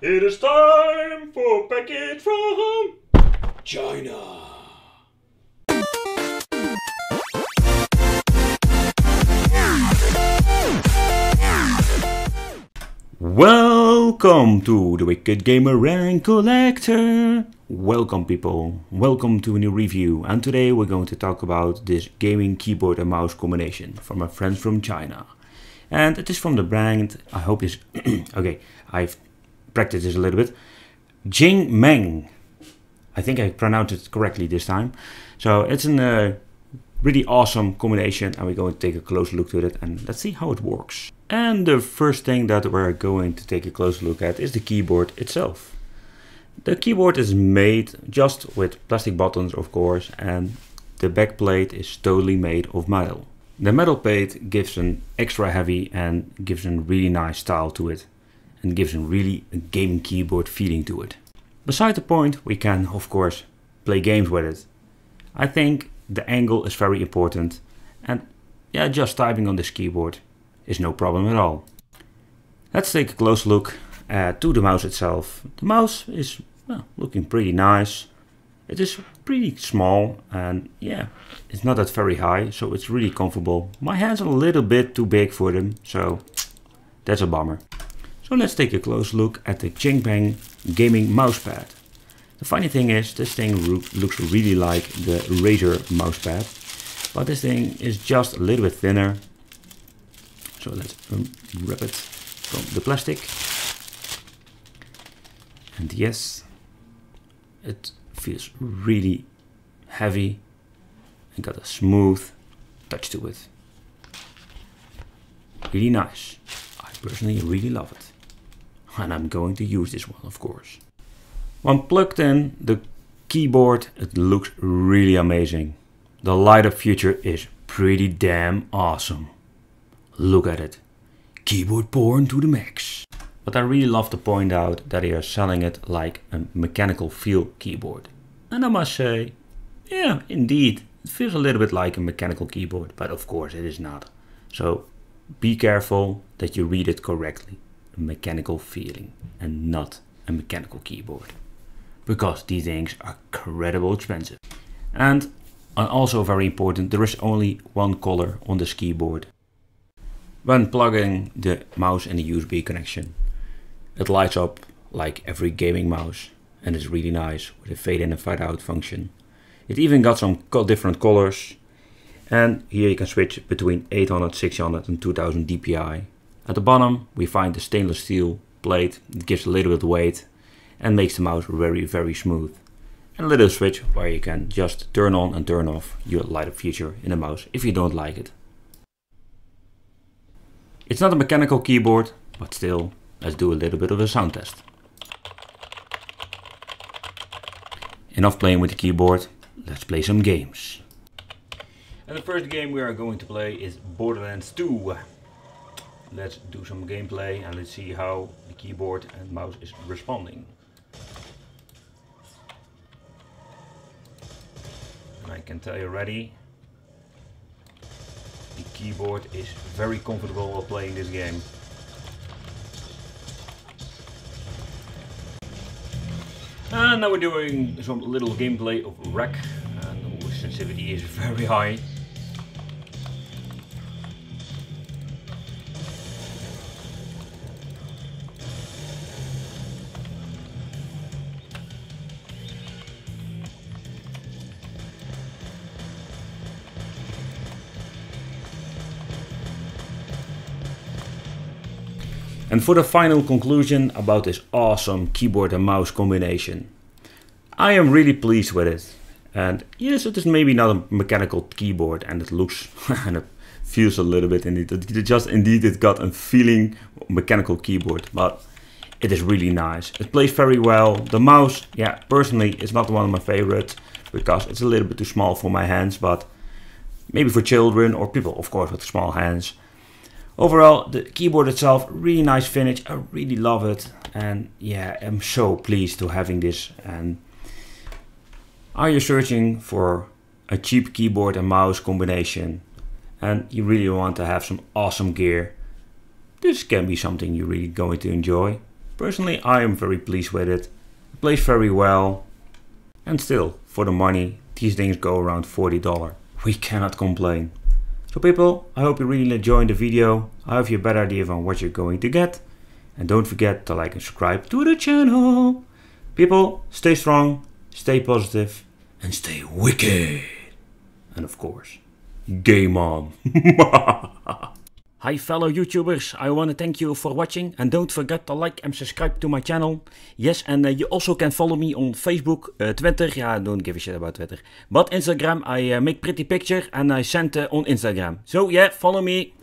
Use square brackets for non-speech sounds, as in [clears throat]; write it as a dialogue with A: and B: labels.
A: It is time for package from China. Welcome to the Wicked Gamer and Collector. Welcome people, welcome to a new review and today we're going to talk about this gaming keyboard and mouse combination from my friends from China. And it is from the brand, I hope this, [clears throat] okay, I've practiced this a little bit, Jing Meng. I think I pronounced it correctly this time. So it's a uh, really awesome combination and we're going to take a close look at it and let's see how it works. And the first thing that we're going to take a close look at is the keyboard itself. The keyboard is made just with plastic buttons of course and the back plate is totally made of metal. The metal plate gives an extra heavy and gives a really nice style to it and gives a really a gaming keyboard feeling to it. Beside the point we can of course play games with it. I think the angle is very important and yeah just typing on this keyboard is no problem at all. Let's take a close look at to the mouse itself. The mouse is well, looking pretty nice. It is pretty small and yeah, it's not that very high, so it's really comfortable. My hands are a little bit too big for them, so that's a bummer. So let's take a close look at the Jingbang gaming mousepad. The funny thing is, this thing looks really like the Razer mousepad, but this thing is just a little bit thinner so let's um, unwrap it from the plastic. And yes, it feels really heavy and got a smooth touch to it. Really nice. I personally really love it. And I'm going to use this one, of course. When plugged in the keyboard, it looks really amazing. The light of future is pretty damn awesome. Look at it. Keyboard porn to the max. But I really love to point out that they are selling it like a mechanical feel keyboard. And I must say, yeah, indeed, it feels a little bit like a mechanical keyboard, but of course it is not. So be careful that you read it correctly. Mechanical feeling and not a mechanical keyboard. Because these things are incredibly expensive. And also very important, there is only one color on this keyboard when plugging the mouse in the USB connection. It lights up like every gaming mouse and is really nice with a fade in and fade out function. It even got some different colors and here you can switch between 800, 600 and 2000 dpi. At the bottom we find the stainless steel plate that gives a little bit of weight and makes the mouse very very smooth. And a little switch where you can just turn on and turn off your light up feature in the mouse if you don't like it. It's not a mechanical keyboard, but still, let's do a little bit of a sound test. Enough playing with the keyboard, let's play some games. And the first game we are going to play is Borderlands 2. Let's do some gameplay and let's see how the keyboard and mouse is responding. And I can tell you already, the keyboard is very comfortable while playing this game. And now we're doing some little gameplay of Wreck and the sensitivity is very high. And for the final conclusion about this awesome keyboard and mouse combination. I am really pleased with it. And yes, it is maybe not a mechanical keyboard and it looks [laughs] and it feels a little bit indeed. It just indeed it got a feeling mechanical keyboard, but it is really nice. It plays very well. The mouse, yeah, personally it's not one of my favorites because it's a little bit too small for my hands, but maybe for children or people of course with small hands Overall, the keyboard itself, really nice finish. I really love it. And yeah, I'm so pleased to having this. And are you searching for a cheap keyboard and mouse combination and you really want to have some awesome gear, this can be something you're really going to enjoy. Personally, I am very pleased with it. It plays very well. And still, for the money, these things go around $40. We cannot complain. So people, I hope you really enjoyed the video. I have you a better idea on what you're going to get. And don't forget to like and subscribe to the channel. People, stay strong, stay positive, and stay wicked. And of course, game on. [laughs] Hi fellow YouTubers, I want to thank you for watching and don't forget to like and subscribe to my channel. Yes, and uh, you also can follow me on Facebook, uh, Twitter, yeah, don't give a shit about Twitter. But Instagram, I uh, make pretty picture and I send uh, on Instagram. So yeah, follow me.